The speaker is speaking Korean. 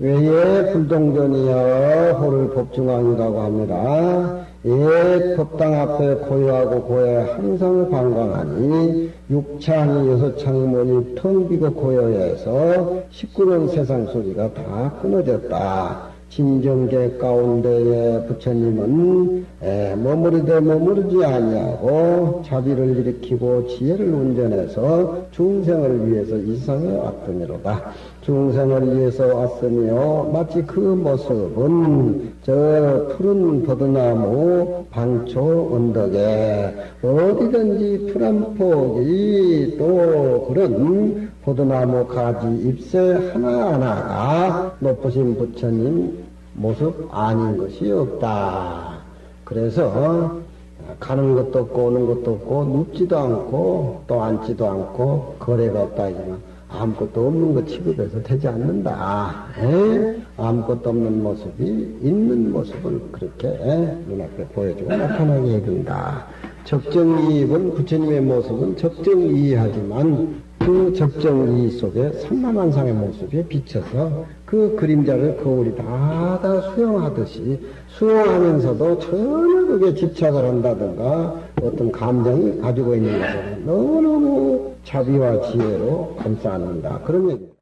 외에 불동전이여 호를 법중왕이라고 합니다. 예, 법당 앞에 고요하고 고요해 항상 관광하니 육창이 여섯 창이 뭐니 텅 비고 고요해서 시끄러운 세상 소리가 다 끊어졌다. 진정계 가운데에 부처님은 에, 머무르되 머무르지 아니하고 자비를 일으키고 지혜를 운전해서 중생을 위해서 이상에 왔더니로다. 중생을 위해서 왔으며 마치 그 모습은 저 푸른 버드나무 방초 언덕에 어디든지 푸른 폭이 또 그런 포도나무 가지 잎새 하나하나가 높으신 부처님 모습 아닌 것이 없다. 그래서 가는 것도 없고 오는 것도 없고 눕지도 않고 또 앉지도 않고 거래가 없다 하지만 아무것도 없는 것 취급해서 되지 않는다. 에? 아무것도 없는 모습이 있는 모습을 그렇게 눈앞에 보여주고 나타나게 해준다. 적정이입은 부처님의 모습은 적정이하지만 그 적정이 속에 삼만만상의 모습에 비쳐서 그 그림자를 거울이 다다 수용하듯이 수용하면서도 전혀 그게 집착을 한다든가 어떤 감정이 가지고 있는 것을 너무너무 자비와 지혜로 감싸 안는다. 그런 얘기.